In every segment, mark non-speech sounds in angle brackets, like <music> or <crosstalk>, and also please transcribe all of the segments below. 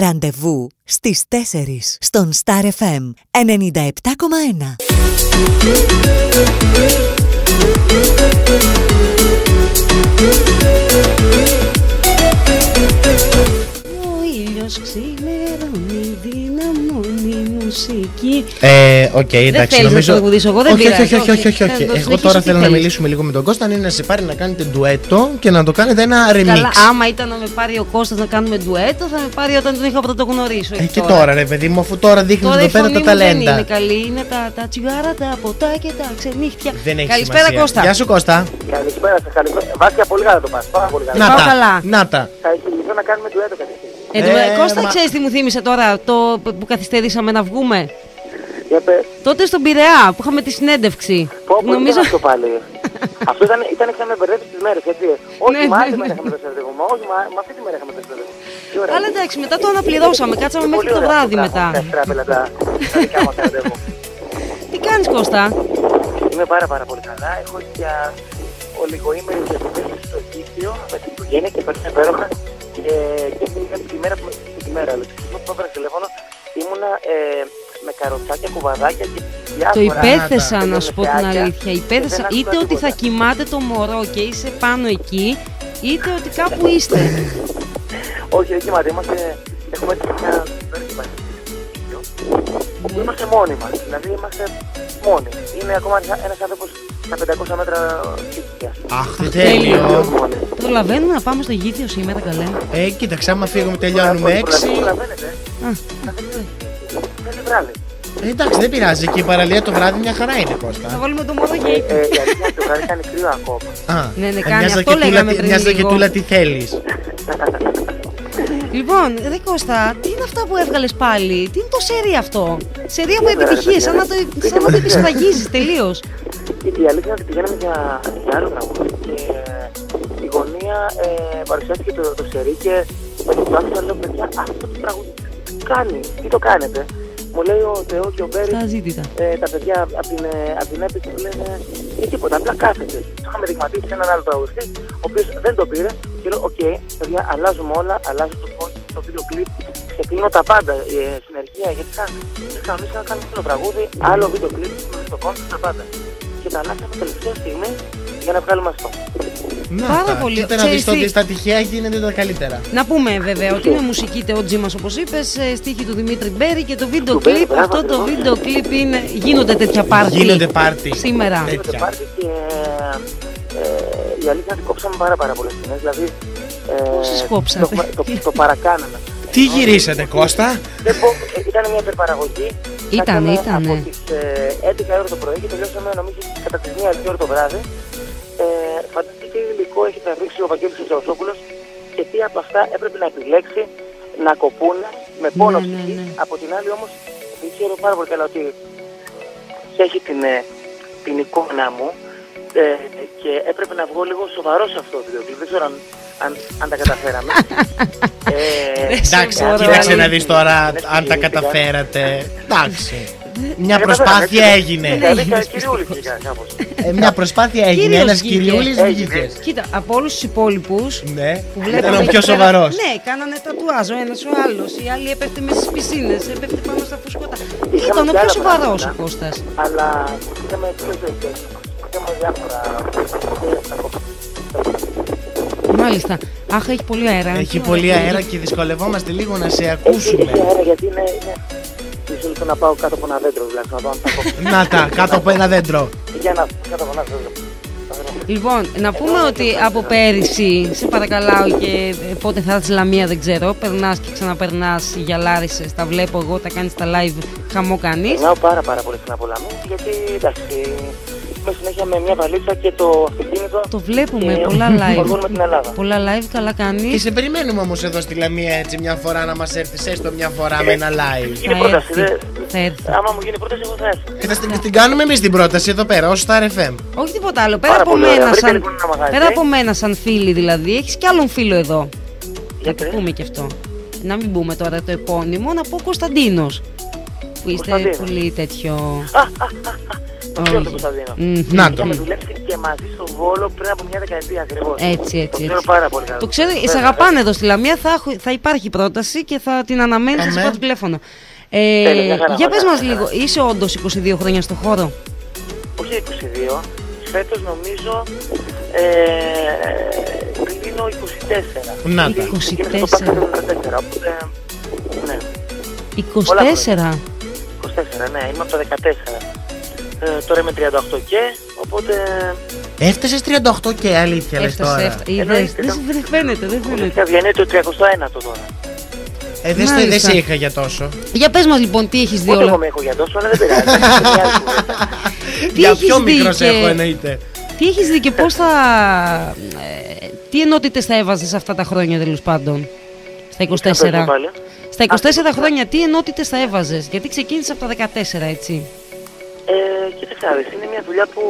Ραντεβού στις 4 στον Star FM 97,1. Ο ήλιος ξημερώνει, δυναμώνει μουσική. Ε, οκ, εντάξει, θέλεις να νομίζω. το τραγουδήσω εγώ, δεν όχι, όχι, πειράζει, όχι, όχι, όχι, όχι. όχι. Θα το Εγώ συνεχίσω, τώρα τι θέλω να θέλεις. μιλήσουμε λίγο με τον Κώστα. Αν είναι να σε πάρει να κάνετε ντουέτο και να το κάνετε ένα remix. Καλά, άμα ήταν να με πάρει ο Κώστας να κάνουμε ντουέτο, θα με πάρει όταν τον είχα πρωτογνωρίσει. Ε, και τώρα, ρε παιδί μου, αφού τώρα δείχνεις Τώρα εδώ η πέρα φωνή τα μου δεν είναι ταλέντα. καλή, είναι τα, τα τσιγάρα, τα ποτά και τα ξενύχτια. Δεν έχει Καλησπέρα σημασία. Κώστα. Γεια σου Κώστα. Καλησπέρα σα. Καλησπέρα. Βάσια πολύ καλά το πας. Πάρα πολύ καλά. Να Πάω τα. καλά. Να τα. Θα εξηγηθώ να κάνουμε του έτο κατευθείαν. Ε, το- Ε, Κώστα, μα- ξέρεις τι μου θύμισε τώρα το που καθυστερήσαμε να βγούμε; Για πες. Τότε στον Πειραιά που είχαμε τη συνέντευξη. Πω, πω, Νομίζω. ήταν αυτό πάλι. αυτό ήταν, ήταν σαν να με μπερδεύεις τις μέρες, έτσι. Όχι, Ναι, μα ναι, άλλη ναι. μέρα είχαμε το σερβιβούμα. Όχι, μα, μα αυτή τη μέρα είχαμε το σερβιβούμα. Τι ωραία. Αλλά εντάξει, μετά το αναπληρώσαμε. Κάτσαμε Είναι μέχρι πολύ το ωραία βράδυ αυτό μετά. που έχουμε, Τα στράπελα, τα, τα δικά μας ραντεβού. Τι κάνεις Κώστα; Είμαι πάρα πάρα πολύ καλά. Έχω για ολιγοήμερη διαδικασία στο Αιγύπτιο με την οικογένεια και περνάει υπέροχα. Και, και την την μέρα που με την μέρα, αλλά που έπαιρνε τηλέφωνο ήμουνα ε, με καροτσάκια, κουβαδάκια και διάφορα. Το υπέθεσα τέτοια να σου πω την νεφιάκια. αλήθεια. Υπέθεσα Δεν άκουγα είτε ότι θα τίποτα. κοιμάται το μωρό και είσαι πάνω εκεί, είτε ότι κάπου είστε. Όχι, δεν κοιμάται. Είμαστε, έχουμε έτσι μια δεν υπάρχει όπου είμαστε μόνοι μας. Δηλαδή είμαστε μόνοι. Είναι ακόμα ένας άνθρωπος στα 500 μέτρα δίκτυα. Αχ, Τέλειο. Τέλειο. Μόνοι. Προλαβαίνουμε να πάμε στο γήθιο σήμερα, καλέ. Ε, κοίταξε, άμα φύγουμε τελειώνουμε 6. Προλαβαίνετε. Α, Δεν είναι βράδυ. Ε, εντάξει, δεν πειράζει. Εκεί η παραλία το βράδυ μια χαρά είναι θα Κώστα. βάλουμε το μωρό Ε, εκεί. ε, η αλήθεια είναι ότι το βράδυ κάνει κρύο ακόμα. Α, Ναι, ναι, ε, κάνει. μια Αυτό ζακετούλα λέγαμε τι- πριν Μια λίγο. ζακετούλα τι θέλει. Λοιπόν, ρε Κώστα, τι είναι αυτά που έβγαλε πάλι, τι είναι το σερί αυτό. Σερί από έβγαλε, επιτυχίε, παιδιά. σαν να το, Πήγε σαν να το με επισφραγίζει τελείω. Η αλήθεια είναι ότι πηγαίναμε για, για άλλο τραγούδι και η γωνία ε, παρουσιάστηκε το, το σερί και με το άκουσα λέω παιδιά αυτό το τραγούδι τι κάνει, τι το κάνετε; Μου λέει ο Θεός και ο Μπέρι Τα ζήτητα. ε, τα παιδιά από την, ε, απ' την έπειτα μου λένε ή τίποτα, απλά κάθεται. Το είχαμε δειγματίσει σε έναν άλλο τραγουδιστή, ο οποίος δεν το πήρε και λέω: Οκ, παιδιά, αλλάζουμε όλα, αλλάζω το φως, το βίντεο κλειπ, ξεκλείνω τα πάντα, η ε, συνεργεία, γιατί είχα είχα κανονίσει να κάνουμε το τραγούδι, άλλο βίντεο κλειπ, το κόμμα, τα πάντα. Και τα αλλάξαμε τελευταία στιγμή για να βγάλουμε αυτό. Να Πάρα τα. πολύ. Κοίτα να Ξέρεις δεις τότε τι; στα τυχαία γίνεται τα καλύτερα. Να πούμε βέβαια ότι είναι μουσική τεότζι μας όπως είπες, ε, στίχη του Δημήτρη Μπέρι και το βίντεο Του Μπέρι, κλιπ, μπράβο, αυτό το ακριβώς. βίντεο κλιπ είναι, γίνονται τέτοια πάρτι. Γίνονται πάρτι. Σήμερα. Τέτοια. Γίνεται πάρτι και ε, η αλήθεια είναι ότι κόψαμε πάρα, πάρα πολλές σκηνέ. Δηλαδή, ε, Πόσες κόψατε; Το, το, το παρακάναμε. Τι γυρίσατε Κώστα; Δεν πω, ε, ήταν μια υπερπαραγωγή. Ήτανε, Κάτσαμε ήτανε. Από τις ε, 11 ώρα το πρωί και τελειώσαμε νομίζω κατά τις 1 ώρα το βράδυ. Ε, φανταστείτε τι υλικό έχει τραβήξει ο Βαγγέλης ο Τζαουσόπουλος και τι από αυτά έπρεπε να επιλέξει να κοπούνε με πόνο Ναι, ναι, ψυχή. ναι. Από την άλλη όμως δεν ξέρω πάρα πολύ καλά ότι έχει την, ε, την εικόνα μου ε, και έπρεπε να βγω λίγο σοβαρό σε αυτό το βίντεο κλιπ. Δεν ξέρω αν, αν, αν τα καταφέραμε. <laughs> ε, Εντάξει, μπορώ, κοίταξε να αλήθεια. δεις τώρα Είναι αν τα συγκινητικά. καταφέρατε. Εντάξει. Μια Ε, προσπάθεια βέβαια, έγινε. Δηλαδή, κυριούλη βγήκα κάπως. Ε, Μια προσπάθεια έγινε. Κύριος Ένας βγήκε. κυριούλης Έγινε. βγήκε. Κοίτα, από όλους τους υπόλοιπους Ναι, που ήταν βλέπαμε ο εκεί πιο πέρα- σοβαρός. Ναι, κάνανε τατουάζ ο ένας ο άλλος, οι άλλοι έπεφτε μέσα στις πισίνες, έπεφτε πάνω στα φουσκωτά. Είχαμε Ήταν ο και πιο άλλα σοβαρός ο πράγματα. Κώστας. Αλλά είδαμε πιο ζωικές. Είχαμε διάφορα. Μάλιστα. Αχ, έχει πολύ αέρα. Έχει Τι πολύ ωραία. αέρα και δυσκολευόμαστε λίγο να σε Έχει ακούσουμε. αέρα γιατί είναι. Είναι... Μισό λεπτό να πάω κάτω από ένα δέντρο, δηλαδή να δω αν θα πω. Να τα, κάτω από ένα δέντρο. Για να κάτω από ένα δέντρο. Λοιπόν, να πούμε ότι από πέρυσι, σε παρακαλάω και ε, πότε θα έρθεις Λαμία δεν ξέρω, περνάς και ξαναπερνάς γυαλάρισες, τα βλέπω εγώ, τα κάνεις τα live, χαμό κάνεις. Περνάω πάρα πάρα πολύ στην απολαμή γιατί εντάξει. Είμαι συνέχεια με μια βαλίτσα και το αυτοκίνητο. Το βλέπουμε, και πολλά οργώνουμε live. την Ελλάδα. Πολλά live, καλά Και κάνεις. σε περιμένουμε όμως εδώ στη Λαμία έτσι μια φορά να μας έρθει έστω μια φορά με ένα live. Είναι Θα πρόταση. έρθει, δεν- θα έρθει. Άμα μου γίνει πρόταση, εγώ θα έρθω. Και θα στην- την κάνουμε εμείς την πρόταση εδώ πέρα, ως Star FM. Όχι τίποτα άλλο, πέρα Πάρα από, πολύ ωραία. μένα, Βρείτε σαν, λοιπόν ένα μαγαζί. πέρα από μένα σαν φίλη δηλαδή, έχεις κι άλλον φίλο εδώ. Να Γιατί; το πούμε και αυτό. Να μην πούμε τώρα το επώνυμο, να πω Κωνσταντίνος. Που είστε Κωνσταντίνος. πολύ τέτοιο... Το ξέρω τον Κωνσταντίνο. Μμμ. Να το. Είχαμε δουλέψει και μαζί στο Βόλο πριν από μια δεκαετία ακριβώς. Έτσι, έτσι, Το ξέρω έτσι. πάρα πολύ καλά. Το ξέρω, σε Βέβαια, αγαπάνε εδώ στη Λαμία. Θα, έχω- θα υπάρχει πρόταση και θα την αναμένεις. Θα σε Αμέ. πάρω τηλέφωνο. Ε, Τέλεια, μια χαρά, για μια πες χαρά. μας λίγο, είσαι όντως 22 χρόνια στο χώρο; Όχι 22, φέτος νομίζω ε, κλείνω 24. Να τα. Ήδη ξεκίνησα το 24. Πάσχα το 14, οπότε, ναι, 24. 24, ναι, είμαι από το 14. Ε, τώρα είμαι 38 και, οπότε Έφτασες 38 και αλήθεια λες Έφτασε, τώρα. έφτασε. Είδες, Εννοείται, δεν, δεν φαίνεται, δεν φαίνεται. ουσιαστικά βγαίνει το 31 το τώρα. Ε, δεν σε- Μάλιστα. δεν σε είχα για τόσο. Για πες μας λοιπόν, τι έχεις δει Ούτε εγώ όλα. με έχω για τόσο, αλλά δεν πειράζει. Είναι μια άλλη κουβέντα. Τι για έχεις πιο δει μικρός και- έχω εννοείται. Τι έχεις δει και πώς θα... ε, τι ενότητες θα έβαζες αυτά τα χρόνια τέλος πάντων. Στα 24. Θα πες το πάλι. Στα 24 Α, χρόνια τι ενότητες θα έβαζες; Γιατί ξεκίνησες από τα 14 έτσι. Ε, κοίταξε να δεις, είναι μια δουλειά που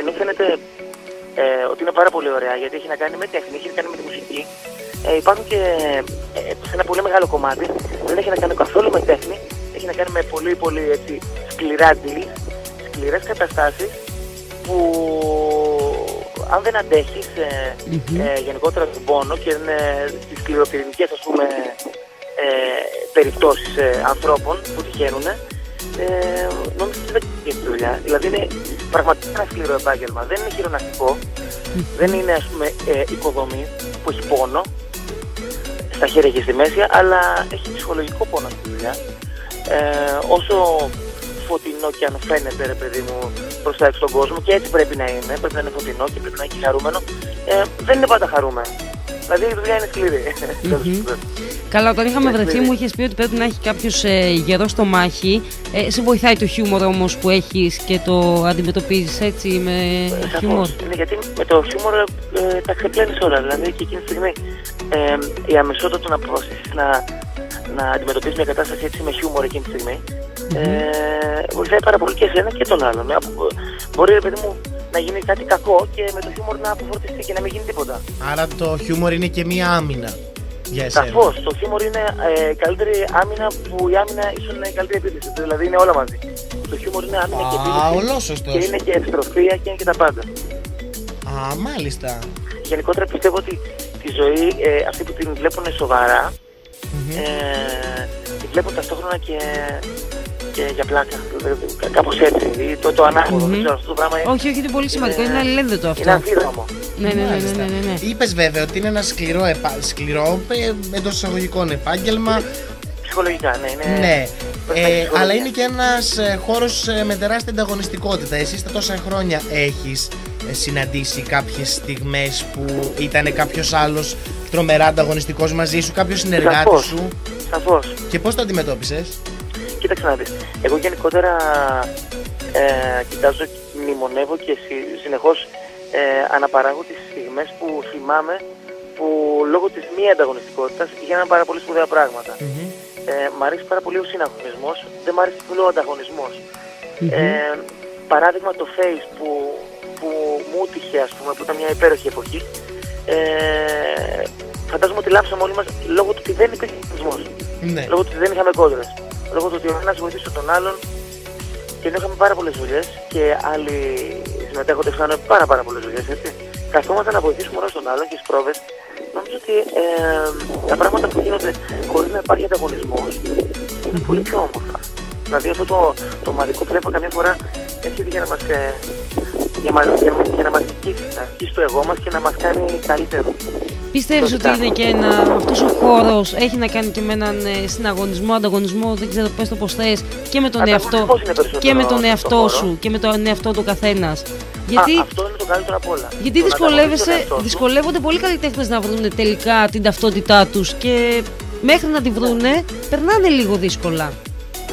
ενώ φαίνεται ε, ότι είναι πάρα πολύ ωραία γιατί έχει να κάνει με τέχνη, έχει να κάνει με τη μουσική. Ε, υπάρχουν και ε, σε ένα πολύ μεγάλο κομμάτι δεν έχει να κάνει καθόλου με τέχνη, έχει να κάνει με πολύ πολύ έτσι, σκληρά deals, σκληρές καταστάσεις που αν δεν αντέχεις ε, Μμμ. ε, γενικότερα τον πόνο και είναι τις σκληροπυρηνικές ας πούμε ε, περιπτώσεις ε, ανθρώπων που τυχαίνουν ε, νομίζω ότι δεν είναι τη δουλειά. Δηλαδή είναι πραγματικά ένα σκληρό επάγγελμα. Δεν είναι χειρονακτικό, δεν είναι ας πούμε ε, οικοδομή που έχει πόνο στα χέρια και στη μέση, αλλά έχει ψυχολογικό πόνο στη δουλειά. Ε, όσο φωτεινό και αν φαίνεται ρε παιδί μου προς τα έξω στον κόσμο και έτσι πρέπει να είναι, πρέπει να είναι φωτεινό και πρέπει να είναι και χαρούμενο, ε, δεν είναι πάντα χαρούμενο. Δηλαδή η δουλειά είναι σκληρή. Μμμ. <laughs> Καλά, όταν είχαμε Ναι, βρεθεί ναι. μου είχες πει ότι πρέπει να έχει κάποιος ε, γερό στο μάχη. Ε, σε βοηθάει το χιούμορ όμως που έχεις και το αντιμετωπίζεις έτσι με χιούμορ; Σαφώς. Είναι γιατί με το χιούμορ ε, τα ξεπλένεις όλα. Δηλαδή και εκείνη τη στιγμή ε, η αμεσότητα του να προσπαθήσεις να, να αντιμετωπίσεις μια κατάσταση έτσι με χιούμορ εκείνη τη στιγμή ε, βοηθάει πάρα πολύ και εσένα και τον άλλον. Ε, απο- μπορεί ρε παιδί μου να γίνει κάτι κακό και με το χιούμορ να αποφορτιστεί και να μην γίνει τίποτα. Άρα το χιούμορ είναι και μία άμυνα για εσένα. Σαφώς. Το χιούμορ είναι ε, καλύτερη άμυνα που η άμυνα ίσως είναι η καλύτερη επίθεση. Δηλαδή είναι όλα μαζί. Το χιούμορ είναι άμυνα και Α, επίθεση. ολόσωστος. Και είναι και ευστροφία και είναι και τα πάντα. Α, μάλιστα. γενικότερα πιστεύω ότι τη ζωή, ε, αυτοί που την βλέπουν σοβαρά, ε, τη βλέπουν ταυτόχρονα και, και για πλάκα. Ε, Κάπως έτσι. Ή το, το ανάποδο. Μμμ. Δεν ξέρω, αυτό το πράγμα είναι, Όχι, όχι, είναι πολύ σημαντικό. Είναι αλληλένδετο είναι αυτό. αμφίδρομο. Ναι, ναι, ναι, ναι, Μάλιστα. ναι, ναι, ναι. Είπες βέβαια ότι είναι ένα σκληρό, επα... σκληρό ε, εντός εισαγωγικών επάγγελμα. Ψυχολογικά, ναι. Είναι, Ναι. πρέπει να έχει Ε, ψυχολογίας. αλλά είναι και ένας ε, χώρος ε, με τεράστια ανταγωνιστικότητα. Εσύ στα τόσα χρόνια έχεις ε, συναντήσει κάποιες στιγμές που ήταν κάποιος άλλος τρομερά ανταγωνιστικός μαζί σου, κάποιος συνεργάτης Σαφώς. σου; Σαφώς. και πώς το αντιμετώπισες; Κοίταξε να δεις. Εγώ γενικότερα ε, κοιτάζω, μνημονεύω και συ- συνεχώς ε, αναπαράγω τις στιγμές που θυμάμαι που λόγω της μη ανταγωνιστικότητας γίνανε πάρα πολύ σπουδαία πράγματα. Ε, μ' αρέσει πάρα πολύ ο συναγωνισμός, δεν μ' αρέσει πολύ ο ανταγωνισμός. Ε, παράδειγμα το Face που, που μου τύχε ας πούμε, που ήταν μια υπέροχη εποχή, ε, φαντάζομαι ότι λάψαμε όλοι μας λόγω του ότι δεν υπήρχε ανταγωνισμός. Ναι. Λόγω του ότι δεν είχαμε κόντρες. Λόγω του ότι ο ένας βοηθούσε τον άλλον και ενώ είχαμε πάρα πολλές δουλειές και άλλοι συμμετέχοντες είχαν πάρα, πάρα πολλές δουλειές, έτσι. Καθόμαστε να βοηθήσουμε ένας τον άλλον και στις πρόβες. Νομίζω ότι ε, τα πράγματα που γίνονται χωρίς να υπάρχει ανταγωνισμός είναι πολύ πιο όμορφα. Δηλαδή αυτό το, το ομαδικό πνεύμα καμιά φορά έρχεται για να μας ε, για, μας, για, για να μας νικήσει, να νικήσει το εγώ μας και να μας κάνει καλύτερο. Πιστεύεις ότι είναι και ένα, αυτός ο χώρος έχει να κάνει και με έναν ε, συναγωνισμό, ανταγωνισμό, δεν ξέρω πες το πώς θες, και με τον εαυτό, Ανταγωνισμός είναι περισσότερο και με τον στον εαυτό χώρο. σου και με τον εαυτό του καθένας. Γιατί, Α, αυτό είναι το καλύτερο απ' όλα. γιατί Το να ανταγωνίζεις τον δυσκολεύεσαι, εαυτός σου. δυσκολεύονται πολλοί καλλιτέχνες να βρουν τελικά την ταυτότητά τους και μέχρι να τη βρούνε περνάνε λίγο δύσκολα.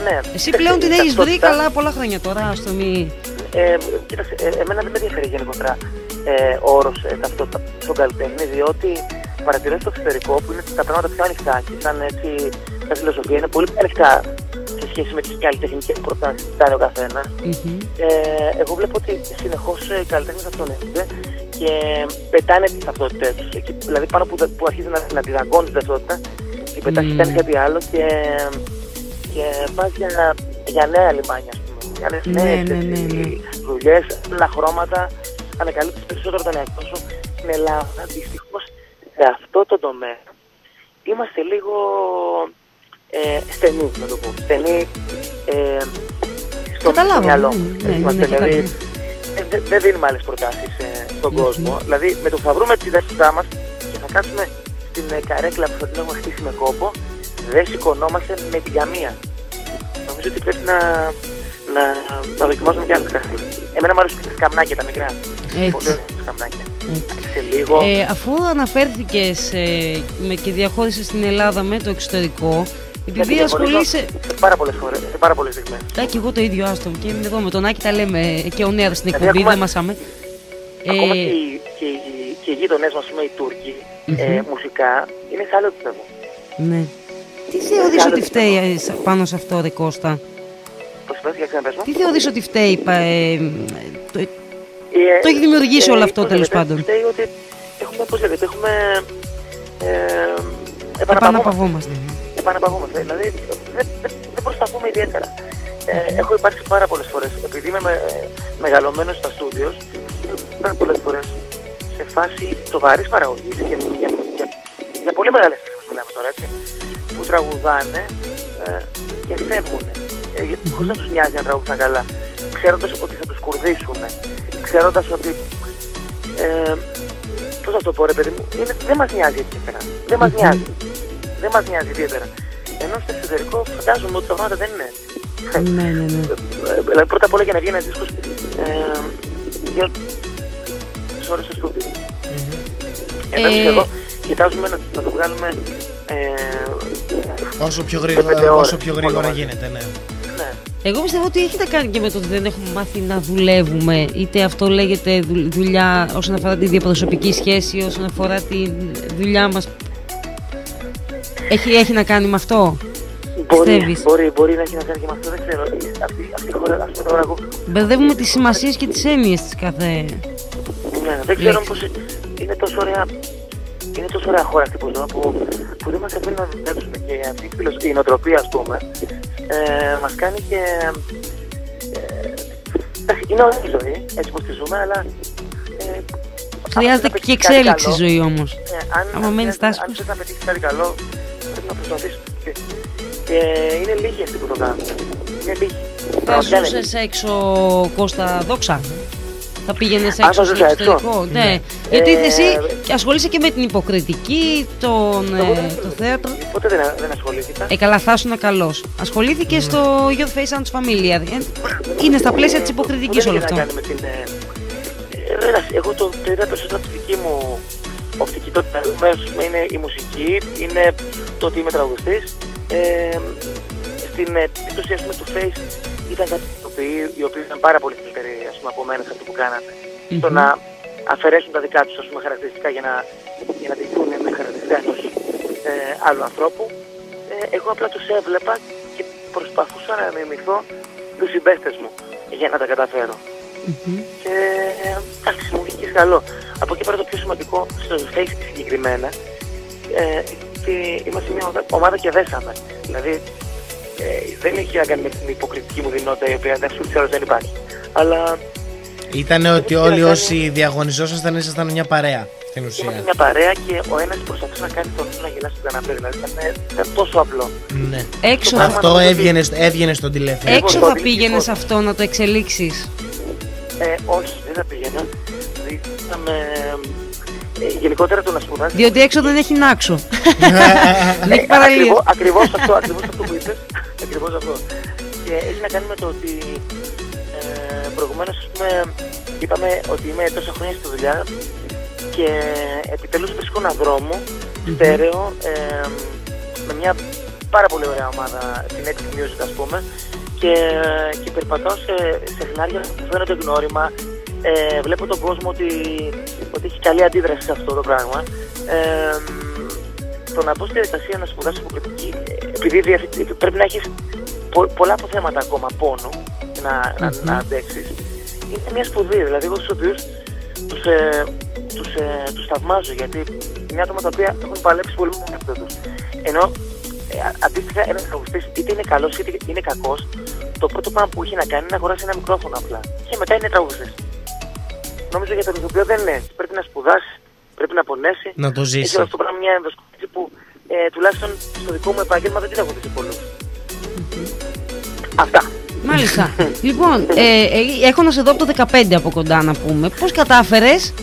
Ναι. Εσύ Ε, πλέον την η έχεις βρει ταυτότητα, καλά πολλά χρόνια τώρα, ας το μη... Ε, κοίταξε, ε, εμένα δεν με ενδιαφέρει γενικότερα ε, ο όρος ε, ταυτότητα στον καλλιτέχνη, διότι παρατηρώ στο εξωτερικό που είναι τα πράγματα πιο ανοιχτά και σαν έτσι τα φιλοσοφία είναι πολύ πιο ανοιχτά σε σχέση με τις καλλιτεχνικές προτάσεις που κάνει ο καθένας. Μμμ. Ε, εγώ βλέπω ότι συνεχώς οι καλλιτέχνες αυτονεύονται και πετάνε τις ταυτότητές τους. Δηλαδή πάνω που, που αρχίζει να, να τη δαγκώνει την ταυτότητα, την πετά και Μμμ. κάνει κάτι άλλο και, και πα για, για νέα λιμάνια, ας πούμε. Για νέες, Ναι, νέες, ναι, ναι, έτσι, ναι. δουλειές, άλλα χρώματα, ανακαλύπτει περισσότερο τον εαυτό σου. Στην Ελλάδα, δυστυχώ, σε αυτό το τομέα είμαστε λίγο ε, στενοί, να το πω. Στενοί ε, στο Καταλάβαμε, μυαλό. ναι, ναι, Είμαστε, ναι, δηλαδή, κατάλαβα. ε, δεν δεν δίνουμε άλλες προτάσεις στον κόσμο. Δηλαδή, με το που θα βρούμε τη δέσποιά μας και θα κάτσουμε στην ε, καρέκλα που θα την έχουμε χτίσει με κόπο, δεν σηκωνόμαστε με την καμία. Νομίζω ότι πρέπει να, να, να δοκιμάσουμε και άλλα καφέ. Εμένα μου αρέσουν και τα σκαμνάκια τα μικρά. Έτσι. Πολύ ωραία τα σκαμνάκια. Έτσι. Σε λίγο. Ε, αφού αναφέρθηκες ε, με, και διαχώρισες στην Ελλάδα με το εξωτερικό, επειδή γιατί ασχολείσαι... Σε πάρα πολλές φορές, σε πάρα πολλές στιγμές. Ε, και εγώ το ίδιο, άστο. Και είμαι εδώ με τον Άκη, τα λέμε και ο Νέας στην Δηλαδή, εκπομπή, ακόμα- δεν μασάμε. Ακόμα και Ε, οι, και οι, και οι γείτονές μας, οι Τούρκοι, ε, Μμμ. μουσικά, είναι σε άλλο επίπεδο. ναι. Τι θεωρείς ότι φταίει ε, σ- πάνω σε αυτό, ρε Κώστα; Πώ πες, για ξαναπες μου. Τι θεωρείς ότι φταίει, πα- ε, το, Ε, Το έχει δημιουργήσει όλο αυτό, πώς τέλος λέγεται, πάντων; Φταίει ότι έχουμε, πώς λέγεται, έχουμε ε, επαναπαυόμαστε. επαναπαυόμαστε. επαναπαυόμαστε. Δηλαδή δεν, δεν, δεν προσπαθούμε ιδιαίτερα. Ε, έχω υπάρξει πάρα πολλές φορές, επειδή είμαι με, μεγαλωμένος στα στούντιος, πάρα πολλές φορές σε φάση σοβαρής παραγωγής και για, για, για, για πολύ μεγάλες στιγμέ μιλάμε τώρα έτσι, που τραγουδάνε ε, και φεύγουν. Ε, mm-hmm. Χωρί να τους νοιάζει αν τραγουδάνε καλά. Ξέροντας ότι θα τους κουρδίσουν. Ξέροντας ότι. Ε, Πώς θα το πω, ρε παιδί μου, είναι, δεν μας νοιάζει ιδιαίτερα. Δεν μας Μμμ. νοιάζει. Δεν μας νοιάζει ιδιαίτερα. Ενώ στο εξωτερικό φαντάζομαι ότι τα πράγματα δεν είναι έτσι. ναι, ναι, ναι. Ε, Δηλαδή πρώτα απ' όλα για να βγει ένα δίσκος ε, για τις ώρες στο στούντιο. Εμείς Ε, εδώ κοιτάζουμε να, να το βγάλουμε ε, Όσο πιο πέντε γρήγορα, ώρες, όσο πιο μόνο γρήγορα μαζί. γίνεται, ναι. Ναι. Εγώ πιστεύω ότι έχει να κάνει και με το ότι δεν έχουμε μάθει να δουλεύουμε. Είτε αυτό λέγεται δου- δουλειά όσον αφορά τη διαπροσωπική σχέση, όσον αφορά τη δουλειά μας. Έχει, έχει να κάνει με αυτό; Μπορεί, Πιστεύεις; μπορεί, μπορεί να έχει να κάνει και με αυτό, δεν ξέρω. Αυτή, αυτή η χώρα, αυτή τώρα εγώ, Μπερδεύουμε τις σημασίες και τις έννοιες της κάθε... ναι, δεν ξέρω Λέξης. πως είναι τόσο ωραία, είναι τόσο ωραία χώρα αυτή που ζω, που, που δεν μας αφήνει να δουλέψουμε και αυτή η φιλοσοφία, η νοοτροπία, ας πούμε, ε, μας κάνει και... Ε, εντάξει, είναι ωραία η ζωή, έτσι πως τη ζούμε, αλλά... Ε, Χρειάζεται αν θες να και πετύχεις κάτι εξέλιξη η καλό, ζωή όμως. ε, αν, Άμα αν μένεις θες- στάσιμος. Αν θες να πετύχεις κάτι καλό, πρέπει να προσπαθήσεις. Και, και είναι λίγοι αυτοί που το κάνουν. Είναι λίγοι. Θα Πραγματικά είναι ζούσες λίγοι. έξω, Κώστα, δόξα. Θα πήγαινε Αν έξω θα στο ζούσα έξω. εξωτερικό. Ναι. Ναι. Γιατί Ε, εσύ και ασχολείσαι και με την υποκριτική, τον, Εγώ ε, δεν- το θέατρο. Ποτέ δεν, δεν ασχολήθηκα. Ε, καλά, θα ήσουν καλός. Ασχολήθηκε στο Your Face and Familia. Ε, Είναι στα πλαίσια της υποκριτικής Δεν όλο έχει αυτό. να κάνει με την... ε, ε, δεν ας- εγώ το, το είδα περισσότερο από της δική μου οπτική. Το μέρος μου είναι η μουσική, είναι το ότι είμαι τραγουδιστής. Ε, στην ε, περίπτωση ας πούμε, του Face ήταν κάποιοι ηθοποιοί οι οποίοι ήταν πάρα πολύ καλύτεροι ας πούμε, από μένα σε αυτό που κάνανε. Στο Μμμ. να αφαιρέσουν τα δικά τους ας πούμε, χαρακτηριστικά για να, για να τυχούν με χαρακτηριστικά ενός ε, άλλου ανθρώπου. Ε, εγώ απλά τους έβλεπα και προσπαθούσα να μιμηθώ τους συμπαίχτες μου για να τα καταφέρω. Μμμ. Και ε, εντάξει, μου βγήκε καλό. Από εκεί πέρα το πιο σημαντικό στο Face συγκεκριμένα ε, ότι είμαστε μια ομάδα- ομάδα και δέσαμε. Δηλαδή ε, δεν έχει να κάνει με την υποκριτική μου δυνότητα η οποία εντάξει ξέρω δεν υπάρχει. Αλλά Ήταν ότι Έχει να όλοι κάνει- όσοι διαγωνιζόσασταν ήσασταν μια παρέα στην είμαστε ουσία. μια παρέα και ο ένας προσπαθούσε να κάνει τον άλλον να γελάσει στον καναπέ. Δηλαδή ήταν, ήταν τόσο απλό. Ναι. Έξω, Το θα, πράγμα- Αυτό έβγαινε, έβγαινε στον τηλέφωνο. έξω το θα αντιληφθώ. πήγαινες αυτό να το εξελίξεις; Ε, όχι, δεν θα πήγαινα. Δηλαδή, είχαμε, ε, γενικότερα το να σπουδάσει. Διότι έξω δεν έχει νάξο. <laughs> Δεν έχει παραλίες. Ακριβώς, ακριβώς αυτό, ακριβώς αυτό που είπες. ακριβώς αυτό. Και έχει να κάνει με το ότι ε, προηγουμένως ας πούμε, είπαμε ότι είμαι τόσα χρόνια στη δουλειά και επιτέλους βρίσκω έναν δρόμο στέρεο ε, με μια πάρα πολύ ωραία ομάδα την Epic Music ας πούμε και, και περπατάω σε, σε χνάρια που φαίνονται γνώριμα ε, βλέπω τον κόσμο ότι, ότι έχει καλή αντίδραση σε αυτό το πράγμα. Ε, το να μπω στη διαδικασία να σπουδάσει υποκριτική, ε, επειδή διαθ- πρέπει να έχεις πολλά αποθέματα ακόμα πόνο να, να, Μμμ. να αντέξεις, είναι μια σπουδή. Δηλαδή, εγώ του οποίους τους ε, τους, ε, τους θαυμάζω γιατί είναι άτομα τα οποία έχουν παλέψει πολύ με τον εαυτό τους. Ενώ ε, α- αντίστοιχα ένας τραγουδιστή είτε είναι καλός είτε είναι κακός, το πρώτο πράγμα που είχε να κάνει είναι να αγοράσει ένα μικρόφωνο απλά. Και μετά είναι τραγουδιστής. Νομίζω για τον ηθοποιό δεν είναι. έτσι. Πρέπει να σπουδάσει, πρέπει να πονέσει. Να το ζήσει. Έχει όλο αυτό το πράγμα μια ενδοσκοπή που ε, τουλάχιστον στο δικό μου επάγγελμα δεν την έχω δει σε πολλούς. Αυτά. Μάλιστα. λοιπόν, ε, ε, έχω να σε δω από το 15 από κοντά να πούμε. Πώς κατάφερες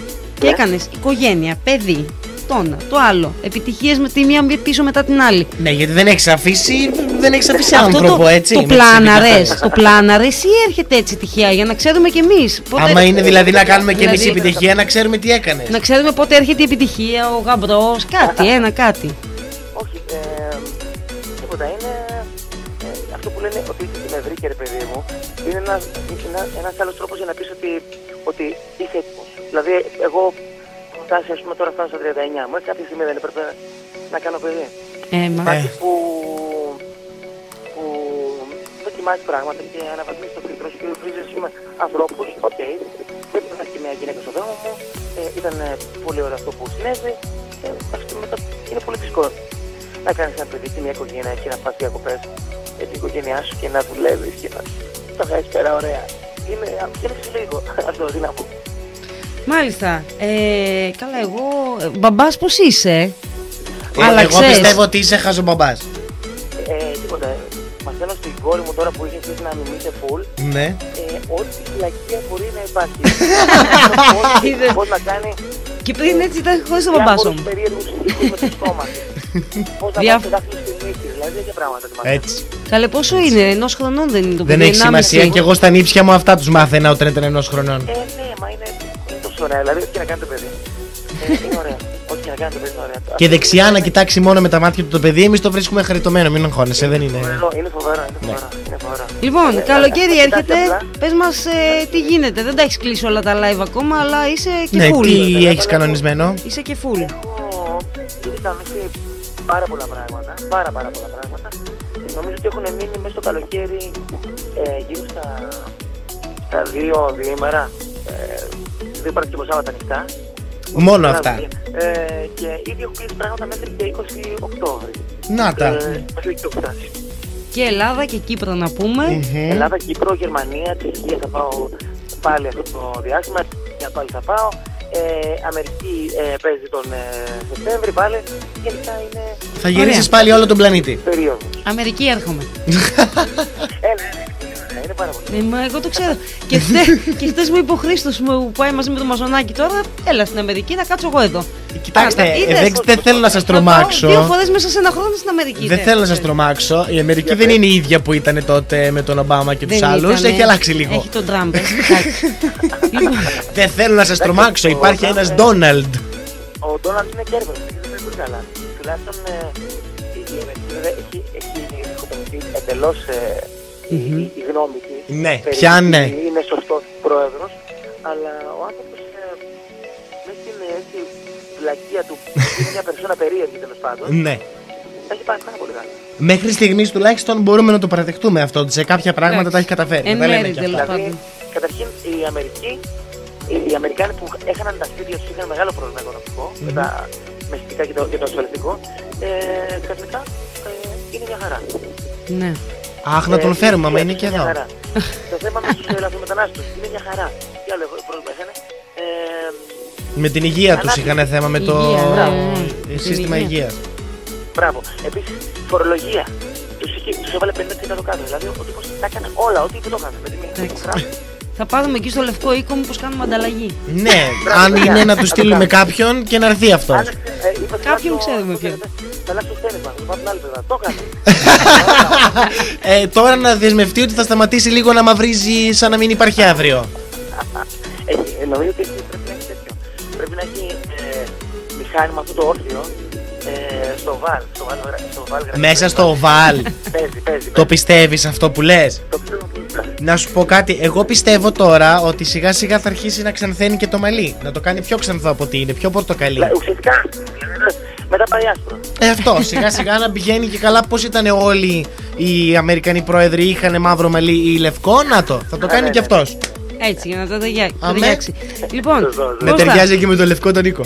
και Ναι. έκανες οικογένεια, παιδί, το ένα, το άλλο. Επιτυχίες με τη μία πίσω μετά την άλλη. Ναι, γιατί δεν έχεις αφήσει, δεν έχεις αφήσει Αυτό άνθρωπο, το, έτσι. το με τις πλάναρες, επιτυχίες. το πλάναρες ή έρχεται έτσι τυχαία για να ξέρουμε κι εμείς. Άμα είναι δηλαδή να κάνουμε και εμείς Δηλαδή- επιτυχία, να ξέρουμε τι έκανες. Να ξέρουμε πότε έρχεται η επιτυχία, ο γαμπρός, κάτι, ένα κάτι. Με βρήκε ρε παιδί μου. Είναι ένα ένας, ένας άλλος τρόπος για να πεις ότι, ότι είσαι έτοιμος. Δηλαδή, εγώ έχω φτάσει, ας πούμε, τώρα φτάνω στα 39 μου. Ε, κάποια στιγμή δεν έπρεπε να κάνω παιδί. Ε, μα. Κάτι που, που δοκιμάζει πράγματα και αναβαθμίζει το φίλτρο σου και βρίζεις με ανθρώπους. Οκ, δεν υπάρχει και μια γυναίκα στο δρόμο μου. Ε, ήταν ε, πολύ ωραίο αυτό που συνέβη. Ε, αυτό μετά είναι πολύ δύσκολο να κάνεις ένα παιδί και μια οικογένεια και να πας διακοπές με την οικογένειά σου και να δουλεύεις και να τα βγάζεις πέρα ωραία. Είναι, είναι λίγο αυτό, τι να πω. Μάλιστα. Ε, καλά, εγώ. Μπαμπάς, πώς είσαι; Ε, Αλλά Εγώ ξέρεις. πιστεύω ότι είσαι χαζομπαμπάς. Ε, τίποτα. ε, Μαθαίνω στην κόρη μου τώρα που είχε αρχίσει να μιμείται full Ναι. ε, ό,τι φυλακία μπορεί να υπάρχει. <laughs> Είδες. Πώς να κάνει Και πριν έτσι ήταν χωρίς τον μπαμπάς σου. διάφορους περίεργους ήχους με το στόμα. Πώς να Διά- βάλει το δάχτυλο στη μύτη, δηλαδή τέτοια πράγματα. τη μαθαίνω. Έτσι. Καλέ, πόσο είναι, ενό χρονών δεν είναι το Δεν παιδί. έχει 1,5. σημασία και εγώ στα νύψια μου αυτά του μάθαινα όταν ήταν ενό χρονών. Ε, ναι, μα είναι, είναι τόσο ωραία. Δηλαδή, ό,τι και να κάνει το παιδί. Ε, είναι ωραία. Ό,τι και να κάνει το παιδί είναι ωραία. Και δεξιά να κοιτάξει μόνο με τα μάτια του το παιδί, εμεί το βρίσκουμε χαριτωμένο. Μην αγχώνεσαι, δεν είναι. Φοβερό, είναι φοβερό, είναι φοβερό. Είναι φοβερό. Λοιπόν, Ε, καλοκαίρι ε, έρχεται. εντάξει, απλά. Πε μα τι γίνεται. Δεν τα έχει κλείσει όλα τα live ακόμα, αλλά είσαι και Ναι, full. τι έχει κανονισμένο. Είσαι και full. Έχω ήδη κανονίσει πάρα πολλά πράγματα. Πάρα πάρα πολλά πράγματα. Νομίζω ότι έχουν μείνει μέσα στο καλοκαίρι ε, γύρω στα, στα δύο διήμερα. Ε, δύο Παρασκευό Σάββατα ανοιχτά. Μόνο αυτά. Ε, και ήδη έχω κλείσει πράγματα μέχρι και 20 Οκτώβρη. Να τα. Ε, μέχρι εκεί έχω φτάσει. Και Ελλάδα και Κύπρο να πούμε. Μμμ. Ελλάδα, Κύπρο, Γερμανία, Τσεχία θα πάω πάλι αυτό το διάστημα. Για πάλι θα πάω. Ε, Αμερική ε, παίζει τον ε, Σεπτέμβρη πάλι. Γενικά είναι Θα γυρίσεις πάλι όλο τον πλανήτη. περίοδος. Αμερική έρχομαι. Ε, ναι, ναι, είναι πολύ ωραία, είναι πάρα πολύ. Ναι, μα εγώ το ξέρω. και χθε και χθες μου είπε ο Χρήστο που πάει μαζί με το Μαζονάκι τώρα, έλα στην Αμερική να κάτσω εγώ εδώ. Κοιτάξτε, Άστα, ε, είδες. δεν, δεν θέλω να σα Θα πάω Δύο τρομάξω. φορέ μέσα σε ένα χρόνο στην Αμερική. Δεν δε. θέλω να σα τρομάξω. Η Αμερική Για δεν πες. είναι η ίδια που ήταν τότε με τον Ομπάμα και Δεν του άλλου. ήτανε. Έχει αλλάξει λίγο. Έχει τον Τραμπ. έτσι, εντάξει. λοιπόν, Δεν θέλω να σα τρομάξω. ο Υπάρχει ένα Τραμπ, ε, Ντόναλντ. Ο Ντόναλντ είναι κέρδο, δεν πολύ καλά. Τουλάχιστον ε, η η Αμερική βέβαια έχει, έχει διχοτομηθεί εντελώ η, η- η γνώμη της. Ναι, περί πια τι ναι. Είναι σωστός πρόεδρος, αλλά ο άνθρωπος μες την έτσι, βλακεία του είναι <laughs> μια περσόνα περίεργη τέλος πάντων. Ναι. Τα έχει πάει πάρα πολύ καλά. Μέχρι στιγμής τουλάχιστον μπορούμε να το παραδεχτούμε αυτό. Ότι σε κάποια πράγματα Εντάξει. τα έχει καταφέρει. Εν Δεν λέμε μέρη, και τέλος αυτά. πάντων. Δηλαδή, καταρχήν η Αμερική, οι, οι Αμερικάνοι που έχαναν τα σπίτια τους είχαν μεγάλο πρόβλημα οικονομικό με τα μεσητικά και το, και το ασφαλιστικό. Ε, ξαφνικά ε, είναι μια χαρά. ναι. Αχ, να τον Ε, φέρουμε, άμα είναι είναι και μια εδώ. χαρά. το θέμα με του λαθρομετανάστε είναι μια χαρά. Τι άλλο πρόβλημα είχαν. Ε, Με την υγεία τους Ανάπτυξη. είχαν θέμα με το Υγεία, ε, ναι. σύστημα Την υγείας. υγεία. μπράβο. Επίσης, φορολογία. Τους τους έβαλε 50% κάτω. Δηλαδή, ο τύπος τα έκανε όλα, ό,τι είπε το έκανε. Με τη μία. Εντάξει. Μπράβο. Θα πάρουμε εκεί στο λευκό οίκο μου πως κάνουμε ανταλλαγή. Ναι, Μπράβο, αν παιδιά. είναι να τους Θα το στείλουμε κάνουμε. κάποιον και να έρθει αυτός. Άλλαξε, ε, είπες, θα Κάποιον αλλάξω- ξέρουμε πώς ποιον. λέγεται, Θα αλλάξω το στένισμα. Θα πάω την άλλη πλευρά. Το έκανες. <laughs> Ε, τώρα να δεσμευτεί ότι θα σταματήσει λίγο να μαυρίζει σαν να μην υπάρχει αύριο. Έχει, ε, νομίζω ότι έχει- πρέπει να έχει τέτοιο. Πρέπει να έχει ε, μηχάνημα αυτό το όρθιο ε, στο βαλ. Στο βαλ, γρα- στο βαλ γραφείο. Μέσα στο οβάλ. <laughs> Παίζει, παίζει. το παίζει. πιστεύεις αυτό που λες; Το πιστεύω πολύ. Να σου πω κάτι. Εγώ πιστεύω τώρα ότι σιγά σιγά θα αρχίσει να ξανθαίνει και το μαλλί. Να το κάνει πιο ξανθό από ότι είναι, πιο πορτοκαλί. Δηλαδή, Ουσιαστικά, δηλαδή, μετά πάει άσπρο. Ε, αυτό. <laughs> Σιγά σιγά να πηγαίνει και καλά. Πώς ήταν όλοι οι Αμερικανοί πρόεδροι, είχαν μαύρο μαλλί ή λευκό; Να το. Θα το Ναι, κάνει ναι, κι ναι. αυτός. Έτσι, για να το ταιριά- το Αμέ. ταιριάξει. Λοιπόν, Σωστό, Να Κώστα, ταιριάζει και με τον λευκό τον Νίκο.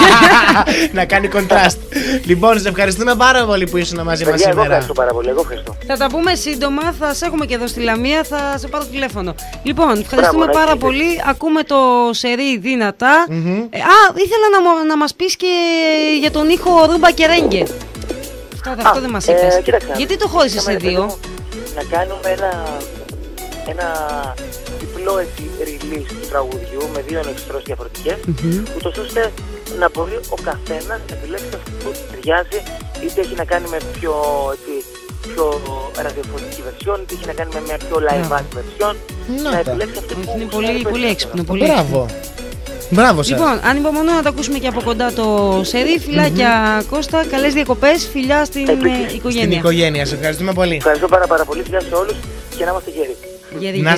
<laughs> να κάνει κοντράστ. λοιπόν, σε ευχαριστούμε πάρα πολύ που ήσουν μαζί μας Παιδιά, εγώ σήμερα. ευχαριστώ πάρα πολύ. Εγώ ευχαριστώ. θα τα πούμε σύντομα. Θα σε έχουμε και εδώ στη Λαμία. Θα σε πάρω τηλέφωνο. Λοιπόν, ευχαριστούμε Μπράβο, πάρα να έχετε. πολύ. Ακούμε το σερί δυνατά. Ε, α, ήθελα να, μου- να μας πεις και για τον ήχο Ρούμπα και Ρέγγε. Αυτό, αυτό δεν μας ε, είπες. κοίταξε, Γιατί το χώρισες σε είχαμε, δύο; παιδί μου, Να κάνουμε ένα, ένα διπλό έτσι release του τραγουδιού με δύο ενεξτρώσεις διαφορετικές, ούτως ώστε να μπορεί ο καθένας να επιλέξει αυτό που του ταιριάζει, είτε έχει να κάνει με πιο, έτσι, πιο ραδιοφωνική version, είτε έχει να κάνει με μια πιο live Μπράβο. act version, Να να τα. επιλέξει αυτό Όχι, που είναι σου πολύ, αρέσει πολύ περισσότερο. έξυπνο. Πολύ έξυπνο. Μπράβο. Μπράβο σα. Λοιπόν, ανυπομονώ να τα ακούσουμε και από κοντά το σερί. Φιλάκια Κώστα, καλές διακοπές. Φιλιά στην ε, Επίσης. Στην οικογένεια. οικογένεια, σε ευχαριστούμε πολύ. Ευχαριστώ πάρα πάρα πολύ, φιλιά σε όλους και να είμαστε γέροι. Γέρι, Να